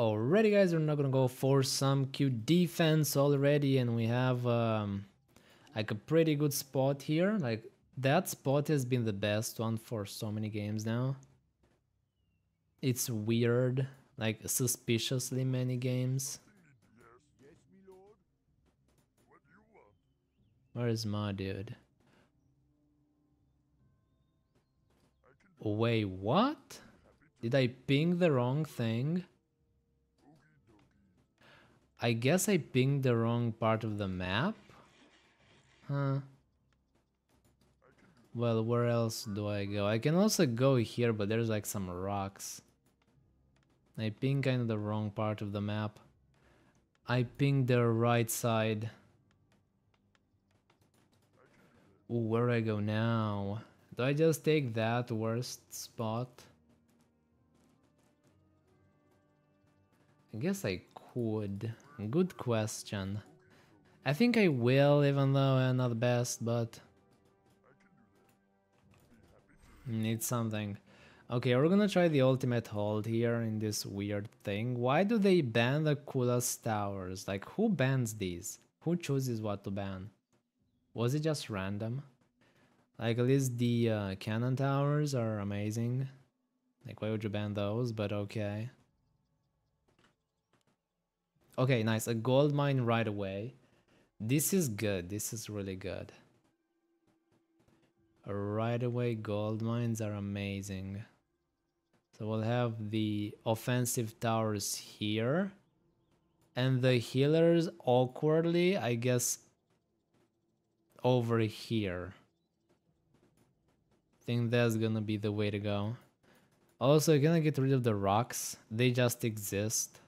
Already guys, we're not gonna go for some cute defense already and we have um, like a pretty good spot here. Like that spot has been the best one for so many games now. It's weird, like suspiciously many games. Where is my dude? Wait, what? Did I ping the wrong thing? I guess I pinged the wrong part of the map? Huh. Well, where else do I go? I can also go here, but there's like some rocks. I pinged kind of the wrong part of the map. I pinged the right side. Ooh, where do I go now? Do I just take that worst spot? I guess I could. Good question. I think I will, even though I'm not the best, but... Need something. Okay, we're gonna try the ultimate hold here in this weird thing. Why do they ban the coolest towers? Like, who bans these? Who chooses what to ban? Was it just random? Like, at least the uh, cannon towers are amazing. Like, why would you ban those? But okay. Okay, nice. A gold mine right away. This is good. This is really good. Right away gold mines are amazing. So we'll have the offensive towers here. And the healers awkwardly, I guess, over here. think that's gonna be the way to go. Also, gonna get rid of the rocks. They just exist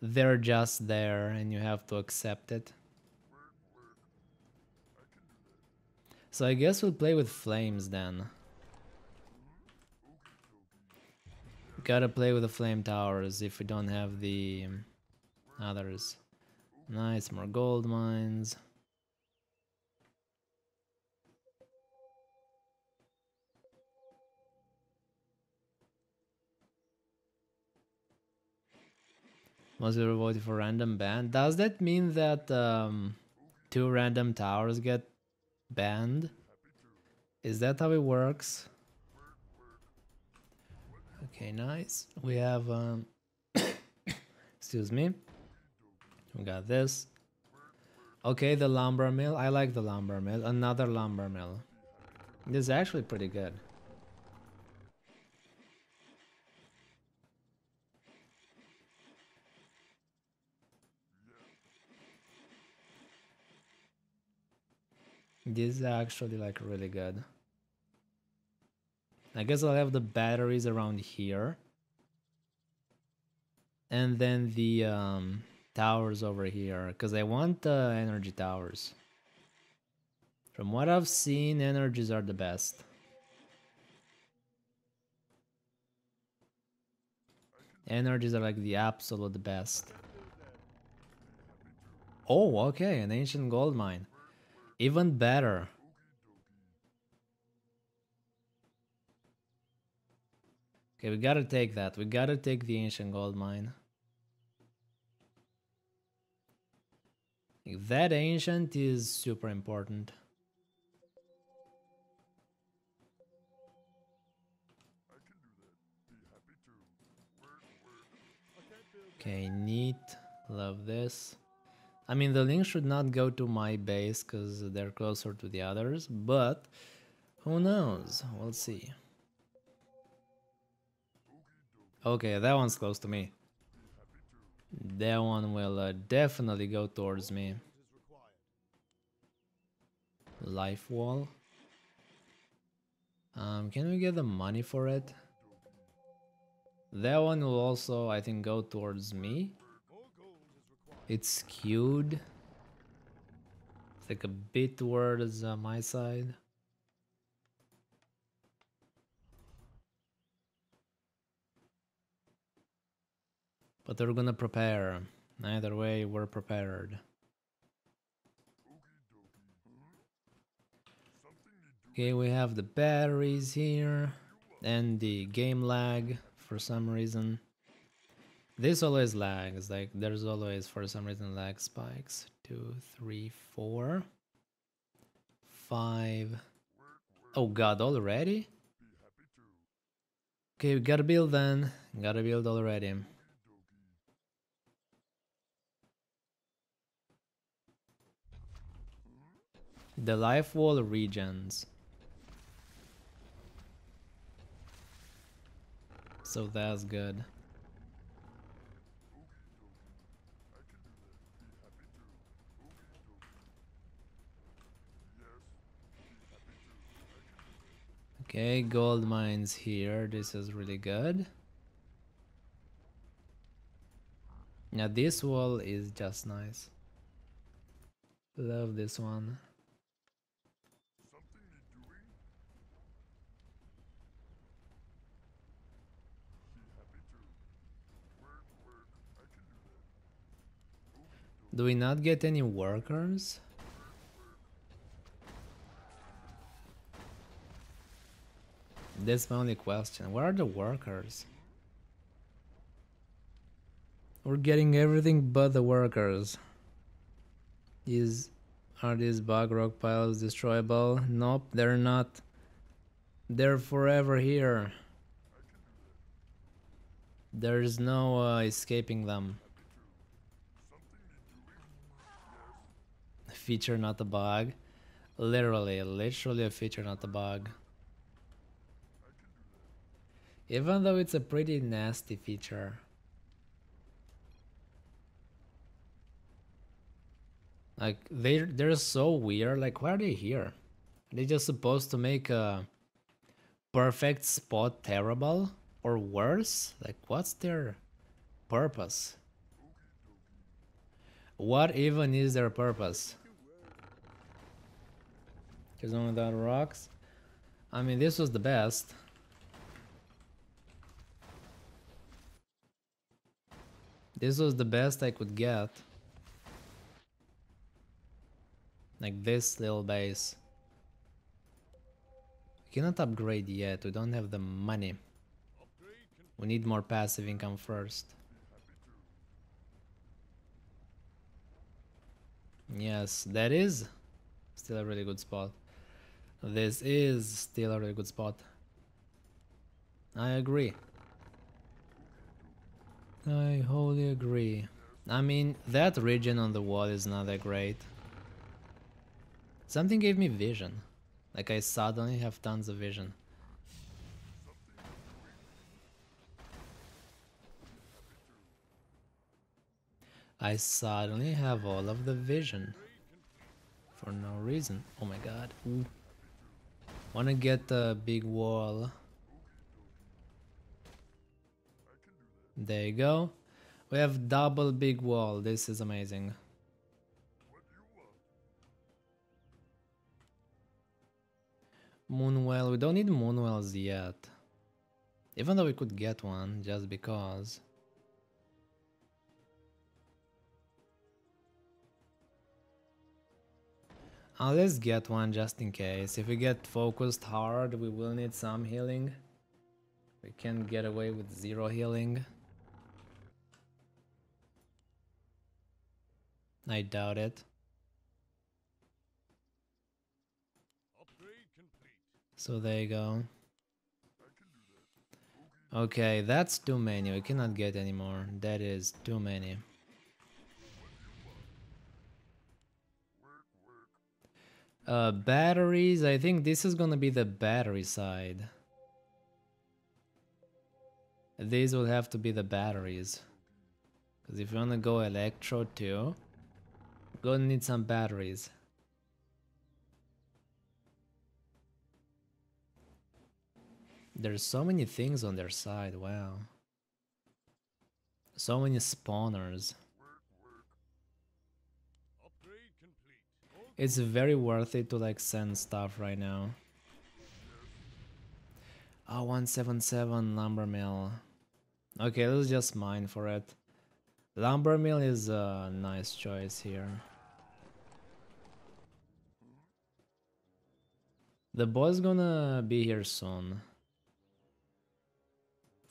they're just there and you have to accept it. So I guess we'll play with flames then. Gotta play with the flame towers if we don't have the others. Nice, more gold mines. Must be voted for random ban. Does that mean that um, two random towers get banned? Is that how it works? Okay, nice. We have, um, excuse me. We got this. Okay, the lumber mill. I like the lumber mill. Another lumber mill. This is actually pretty good. This is actually like really good. I guess I'll have the batteries around here. And then the um, towers over here, because I want the energy towers. From what I've seen, energies are the best. Energies are like the absolute best. Oh, okay, an ancient gold mine. Even better. Okay, we gotta take that. We gotta take the ancient gold mine. That ancient is super important. Okay, neat. Love this. I mean, the link should not go to my base because they're closer to the others, but who knows? We'll see. Okay, that one's close to me. That one will uh, definitely go towards me. Life wall. Um, can we get the money for it? That one will also, I think, go towards me. It's skewed. It's like a bit towards uh, my side. But we're gonna prepare. Either way, we're prepared. Okay, we have the batteries here and the game lag for some reason. This always lags, like there's always for some reason lag spikes. Two, three, four, five. Oh god, already? Okay, we gotta build then. Gotta build already. The life wall regens. So that's good. Okay, gold mines here. This is really good. Now this wall is just nice. Love this one. Do we not get any workers? That's my only question. Where are the workers? We're getting everything but the workers. Is are these bug rock piles destroyable? Nope, they're not. They're forever here. There's no uh, escaping them. Feature, not a bug. Literally, literally a feature, not a bug. Even though it's a pretty nasty feature. Like they they're so weird. Like why are they here? Are they just supposed to make a perfect spot terrible or worse? Like what's their purpose? What even is their purpose? Because one without rocks. I mean this was the best. This was the best I could get. Like this little base. We cannot upgrade yet, we don't have the money. We need more passive income first. Yes, that is still a really good spot. This is still a really good spot. I agree. I wholly agree. I mean, that region on the wall is not that great. Something gave me vision. Like I suddenly have tons of vision. I suddenly have all of the vision. For no reason. Oh my god. Ooh. Wanna get the big wall. There you go. We have double big wall. This is amazing. Moonwell. We don't need moonwells yet. Even though we could get one, just because. Uh, let's get one just in case. If we get focused hard, we will need some healing. We can't get away with zero healing. I doubt it. So there you go. Okay, that's too many. We cannot get any more. That is too many. Uh, batteries, I think this is gonna be the battery side. These will have to be the batteries. Because if you wanna go electro too, Gonna need some batteries. There's so many things on their side, wow. So many spawners. It's very worth it to like send stuff right now. Ah, oh, 177 lumber mill. Okay, let's just mine for it. Lumber mill is a nice choice here. The boss gonna be here soon.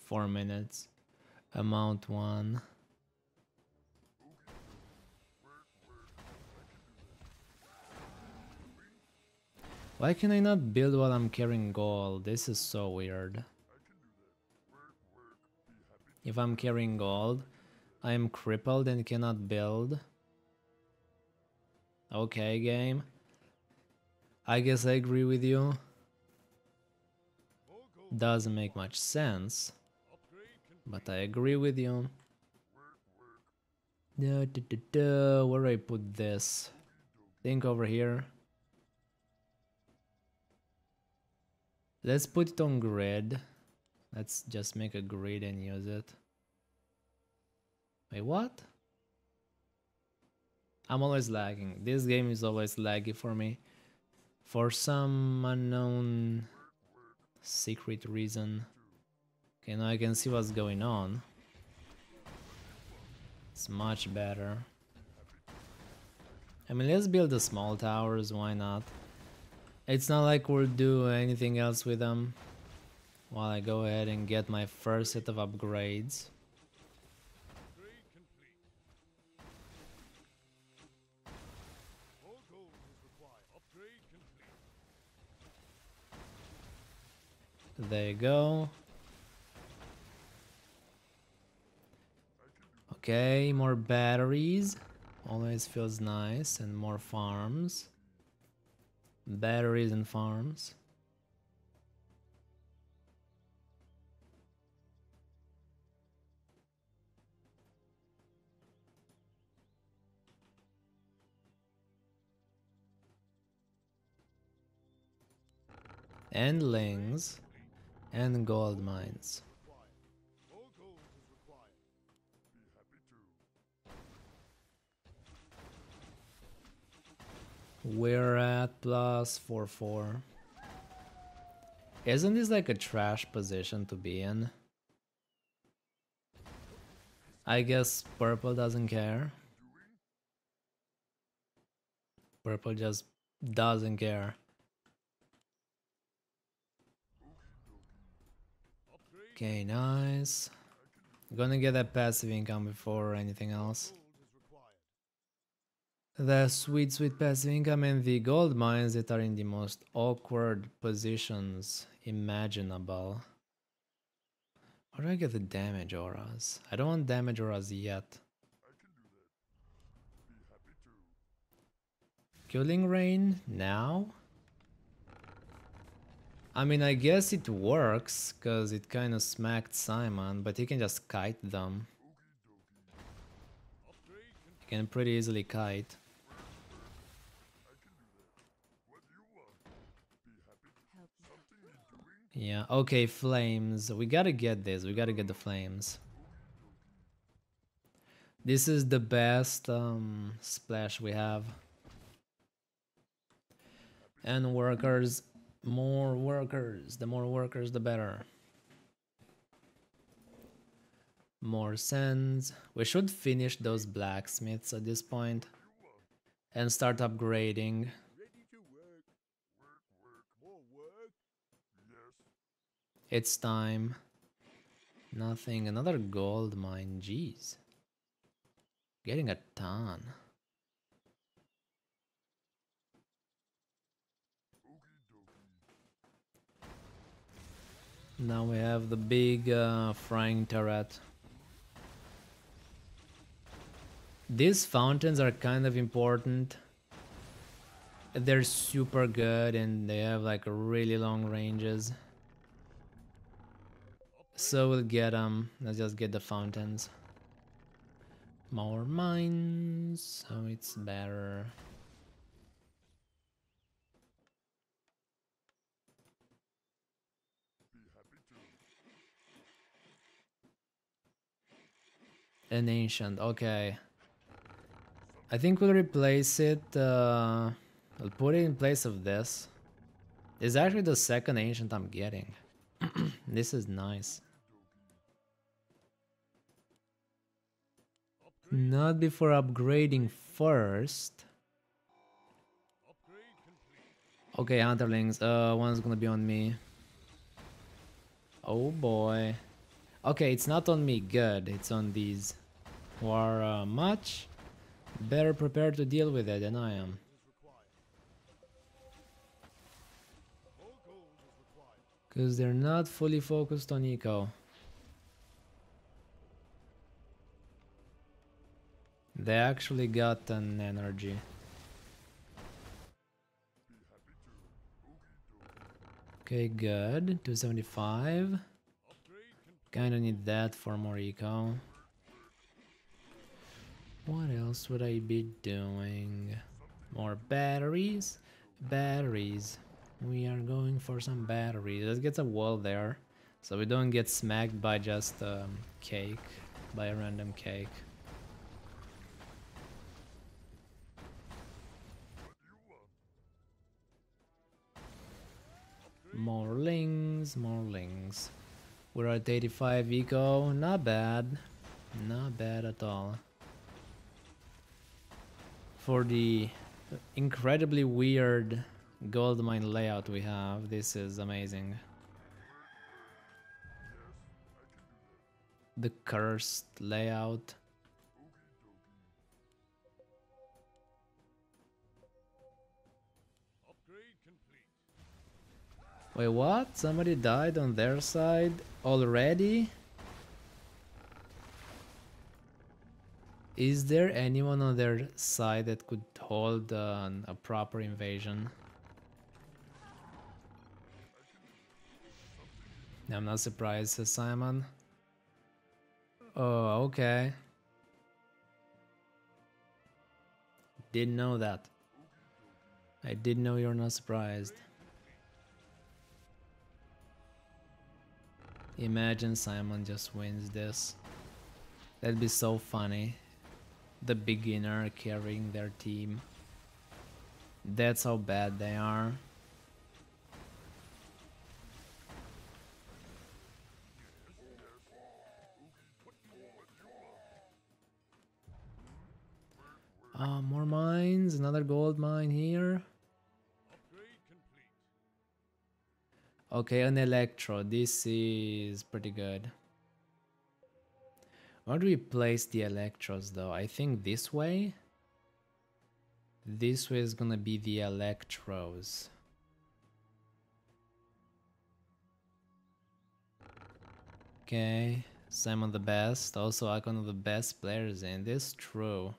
Four minutes. Amount one. Why can I not build while I'm carrying gold? This is so weird. If I'm carrying gold, I am crippled and cannot build. Okay, game. I guess I agree with you. Doesn't make much sense, but I agree with you. Da, da, da, da. Where do I put this? Think over here. Let's put it on grid. Let's just make a grid and use it. Wait, what? I'm always lagging. This game is always laggy for me. For some unknown secret reason. Okay, now I can see what's going on. It's much better. I mean, let's build the small towers, why not? It's not like we'll do anything else with them while I go ahead and get my first set of upgrades. There you go. Okay, more batteries. Always feels nice and more farms. Batteries and farms. Endlings and gold mines. We're at plus 4 4. Isn't this like a trash position to be in? I guess purple doesn't care. Purple just doesn't care. Okay, nice. Gonna get that passive income before anything else. The sweet, sweet passive income and the gold mines that are in the most awkward positions imaginable. How do I get the damage auras? I don't want damage auras yet. Killing Rain now? I mean, I guess it works, because it kind of smacked Simon, but he can just kite them. He can pretty easily kite. Yeah, okay, flames. We gotta get this. We gotta get the flames. This is the best um, splash we have. And workers. More workers. The more workers, the better. More sands. We should finish those blacksmiths at this. And start upgrading. It's time. Nothing. Another gold mine. Jeez. Getting a ton. Now we have the big uh, frying turret. These fountains are kind of important. They're super good and they have like really long ranges. So we'll get them. Let's just get the fountains. More mines, so it's better. An ancient, okay. I think we'll replace it, uh, we'll put it in place of this. It's actually the second ancient I'm getting. this is nice. Not before upgrading first. Okay, Hunterlings, uh, one's gonna be on me. Oh boy. Okay, it's not on me, good. It's on these who are uh, much better prepared to deal with it than I am. Because they're not fully focused on eco. They actually got an energy. Okay, good. 275. Kinda need that for more eco. What else would I be doing? More batteries? Batteries. We are going for some batteries. Let's get a wall there. So we don't get smacked by just um, cake. By a random cake. More lings, more lings. We're at 85 eco, not bad. Not bad at all. For the incredibly weird gold mine layout we have, this is amazing. The cursed layout. Wait, what? Somebody died on their side already? Is there anyone on their side that could hold uh, a proper invasion? I'm not surprised, Simon. Oh, okay. Didn't know that. I didn't know you're not surprised. Imagine Simon just wins this. That'd be so funny. The beginner carrying their team. That's how bad they are. Uh, more mines, another gold mine here. Okay, an electro. This is pretty good. Where do we place the electrodes though? I think this way? This way is gonna be the electrodes. Okay, Simon the best. Also Icon of the best players in this. True.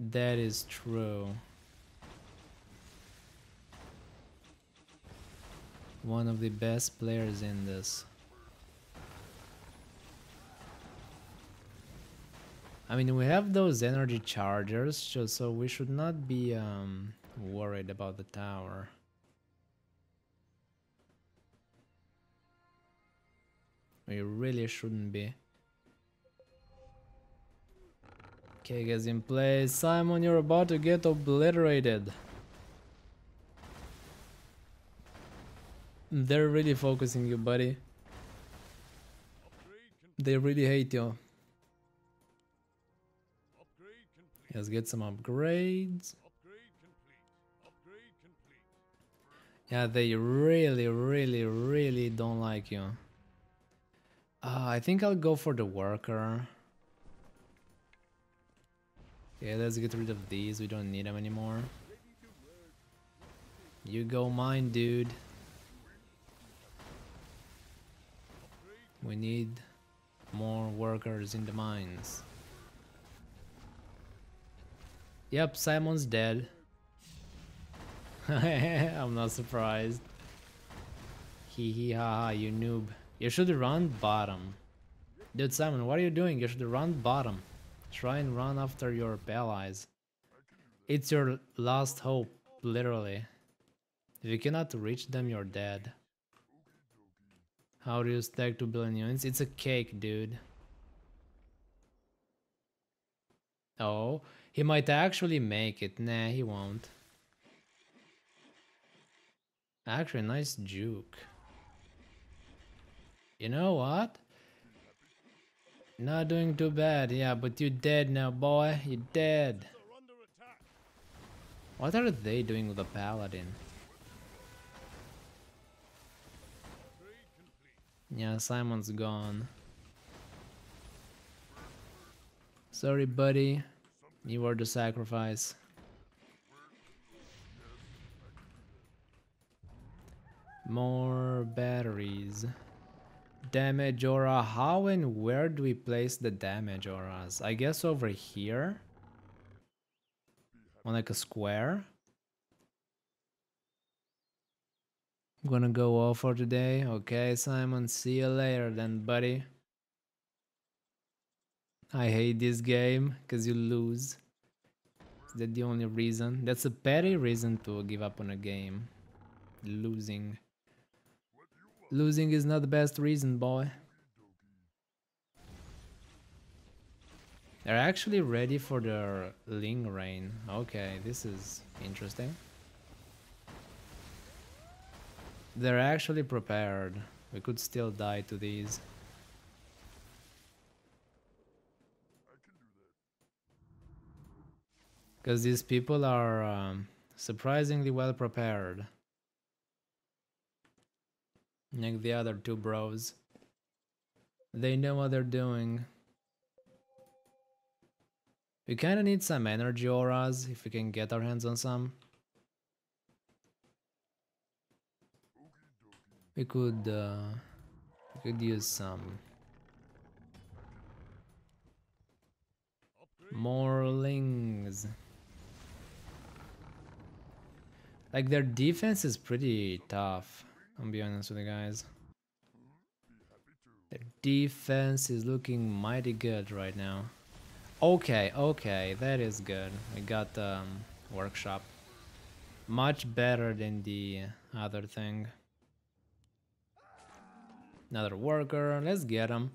That is true. One of the best players in this. I mean, we have those energy chargers, so we should not be um, worried about the tower. We really shouldn't be. Okay, guys in place. Simon, you're about to get obliterated. They're really focusing you, buddy. They really hate you. Let's get some upgrades. Yeah, they really, really, really don't like you. Uh, I think I'll go for the worker. Yeah, let's get rid of these. We don't need them anymore. You go mine, dude. We need more workers in the mines. Yep, Simon's dead. I'm not surprised. Hee hee ha ha, you noob. You should run bottom. Dude, Simon, what are you doing? You should run bottom. Try and run after your allies. It's your last hope, literally. If you cannot reach them, you're dead. How do you stack 2 billion units? It's a cake, dude. Oh, he might actually make it. Nah, he won't. Actually, nice juke. You know what? Not doing too bad, yeah, but you're dead now, boy. You're dead. What are they doing with the paladin? Yeah, Simon's gone. Sorry, buddy. You were the sacrifice. More batteries. Damage aura. How and where do we place the damage auras? I guess over here? On like a square? I'm gonna go off for today. Okay, Simon. See you later then, buddy. I hate this game because you lose. Is that the only reason? That's a petty reason to give up on a game. Losing. Losing is not the best reason, boy. They're actually ready for their Ling Rain. Okay, this is interesting. They're actually prepared. We could still die to these. Because these people are um, surprisingly well prepared. Like the other two bros. They know what they're doing. We kinda need some energy auras if we can get our hands on some. We could uh, we could use some more lings. Like their defense is pretty tough. I'll be honest with you guys. The defense is looking mighty good right now. Okay, okay, that is good. We got um, workshop. Much better than the other thing. Another worker, let's get him.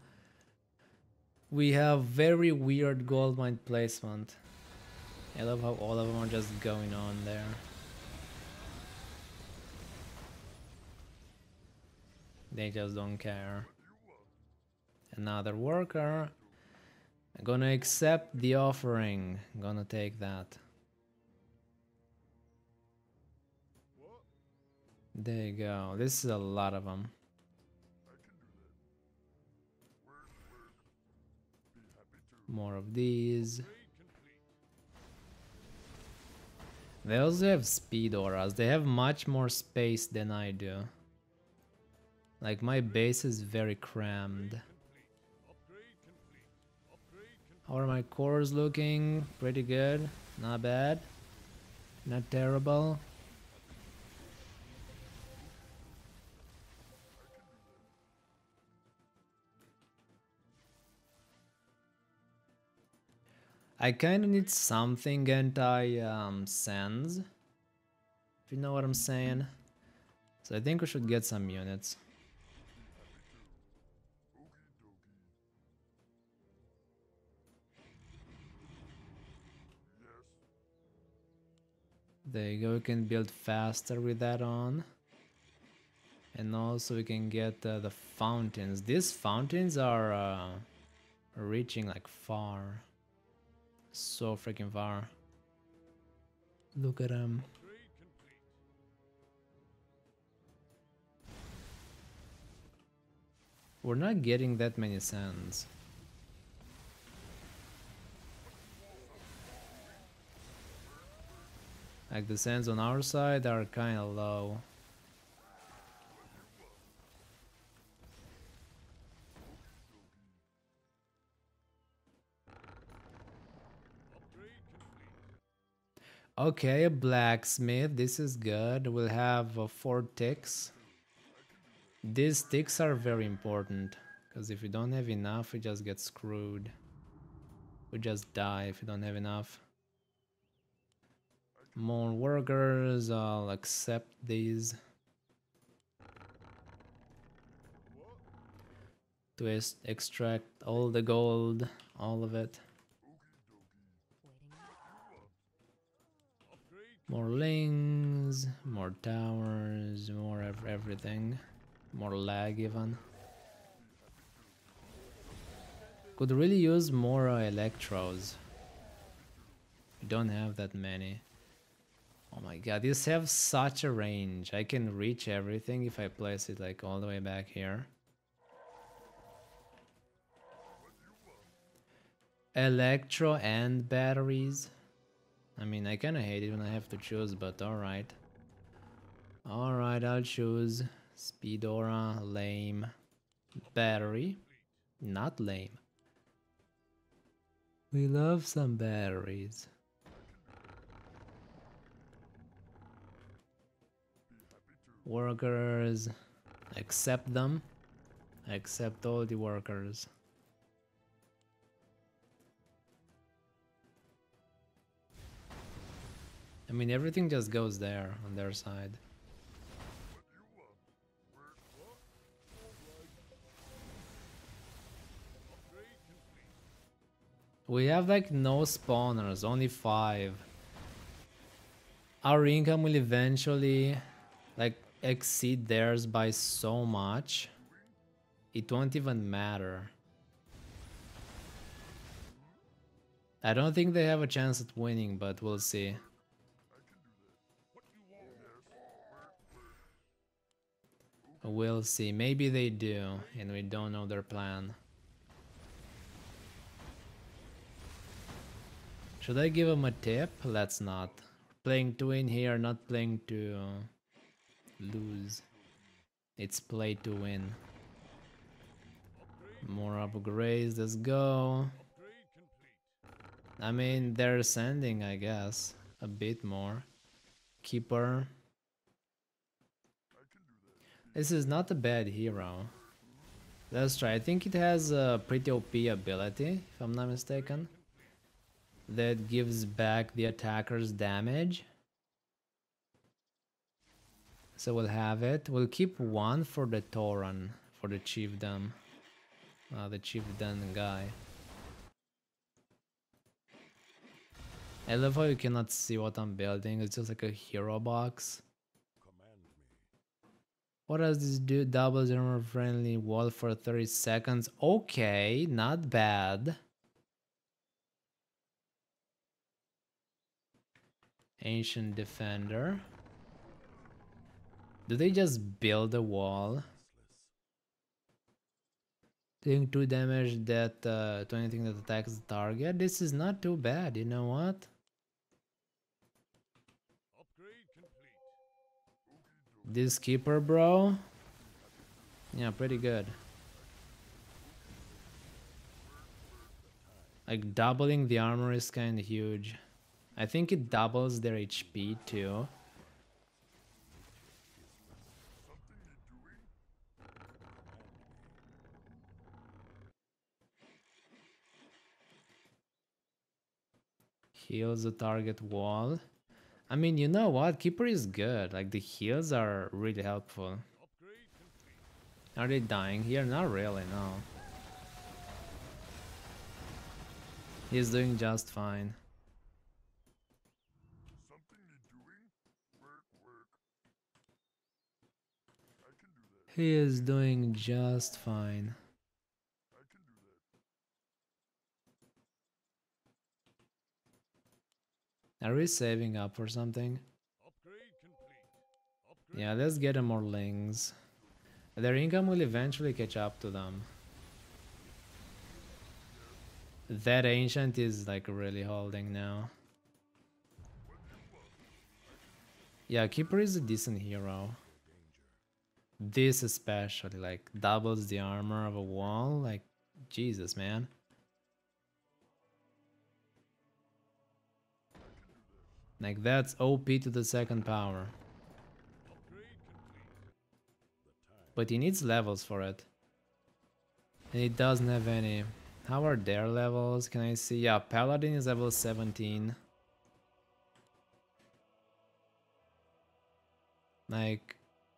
We have very weird gold mine placement. I love how all of them are just going on there. They just don't care. Another worker. I'm gonna accept the offering. I'm gonna take that. There you go. This is a lot of them. More of these. They also have speed auras. They have much more space than I do. Like my base is very crammed. How are my cores looking? Pretty good. Not bad. Not terrible. I kinda need something anti-sands. Um, if you know what I'm saying. So I think we should get some units. There you go, we can build faster with that on. And also we can get uh, the fountains. These fountains are uh, reaching like far. So freaking far. Look at them. We're not getting that many sands. Like the sands on our side are kind of low. Okay, a blacksmith. This is good. We'll have uh, four ticks. These ticks are very important. Because if we don't have enough, we just get screwed. We just die if we don't have enough. More workers, I'll accept these. To extract all the gold, all of it. More lings, more towers, more of everything. More lag even. Could really use more uh, electros. We don't have that many. Oh my god, these have such a range. I can reach everything if I place it like all the way back here. Electro and batteries. I mean, I kinda hate it when I have to choose, but alright. Alright, I'll choose Speed aura, lame. Battery, not lame. We love some batteries. Workers, accept them. Accept all the workers. I mean, everything just goes there on their side. We have like no spawners, only five. Our income will eventually like exceed theirs by so much. It won't even matter. I don't think they have a chance at winning, but we'll see. We'll see. Maybe they do, and we don't know their plan. Should I give him a tip? Let's not. Playing to win here, not playing to lose. It's play to win. More upgrades, let's go. I mean, they're sending, I guess, a bit more. Keeper. This is not a bad hero. Let's try. I think it has a pretty OP ability, if I'm not mistaken that gives back the attacker's damage. So we'll have it. We'll keep one for the Tauren, for the chieftain. Uh, the chieftain guy. I love how you cannot see what I'm building. It's just like a hero box. What does this do? Doubles armor friendly wall for 30 seconds. Okay, not bad. Ancient Defender. Do they just build a wall? Doing 2 damage that uh, to anything that attacks the target. This is not too bad, you know what? This keeper bro? Yeah, pretty good. Like doubling the armor is kinda huge. I think it doubles their HP too. Heals the target wall. I mean, you know what? Keeper is good. Like, the heals are really helpful. Are they dying here? Not really, no. He's doing just fine. He is doing just fine. Are we saving up for something? Yeah, let's get them more lings. Their income will eventually catch up to them. That ancient is like really holding now. Yeah, Keeper is a decent hero. This especially, like, doubles the armor of a wall. Like, Jesus, man. Like, that's OP to the second power. But he needs levels for it. And he doesn't have any. How are their levels? Can I see? Yeah, Paladin is level 17. Like,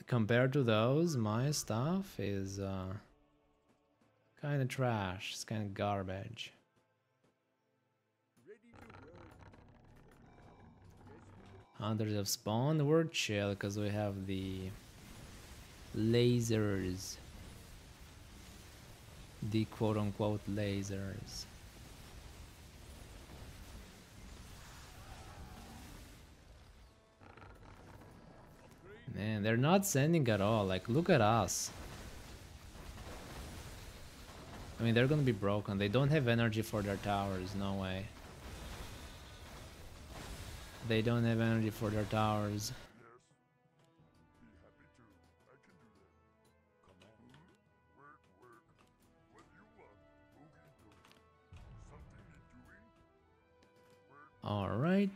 compared to those, my stuff is uh, kind of trash. It's kind of garbage. Hunters have spawned. We're chill because we have the lasers. The quote unquote lasers. Man, they're not sending at all. Like, look at us. I mean, they're gonna be broken. They don't have energy for their towers. No way. They don't have energy for their towers. All right.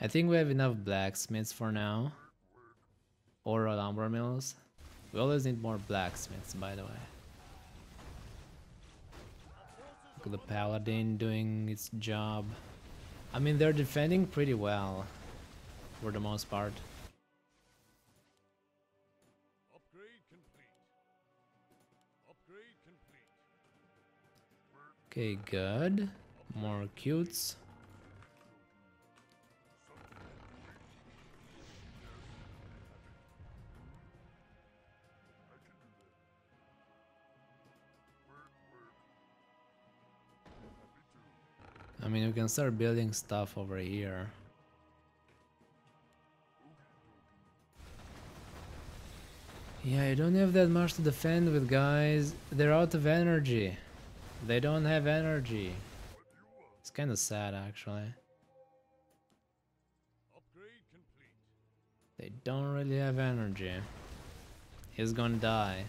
I think we have enough blacksmiths for now. Or lumber mills. We always need more blacksmiths, by the way. Look at the paladin doing its job. I mean, they're defending pretty well. For the most part. Okay, good. More cutes. I mean, we can start building stuff over here. Yeah, I don't have that much to defend with, guys. They're out of energy. They don't have energy. It's kind of sad, actually. They don't really have energy. He's gonna die.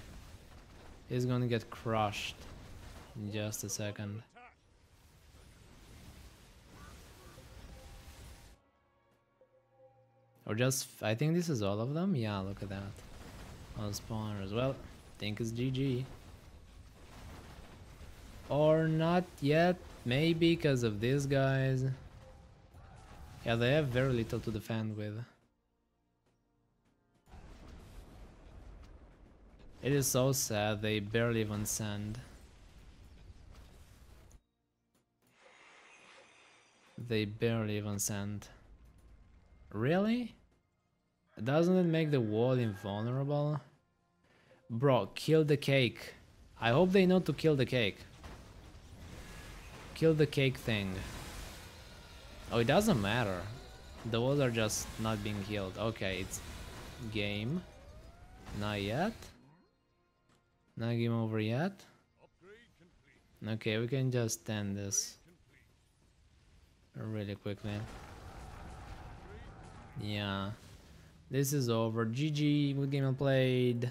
He's gonna get crushed in just a second. Or just, I think this is all of them? Yeah, look at that. All as Well, think it's GG. Or not yet, maybe because of these guys. Yeah, they have very little to defend with. It is so sad, they barely even send. They barely even send. Really? Doesn't it make the wall invulnerable? Bro, kill the cake. I hope they know to kill the cake. Kill the cake thing. Oh, it doesn't matter. The walls are just not being healed. Okay, it's game. Not yet. Not game over yet. Okay, we can just end this really quickly. Yeah. This is over. GG, good game I played.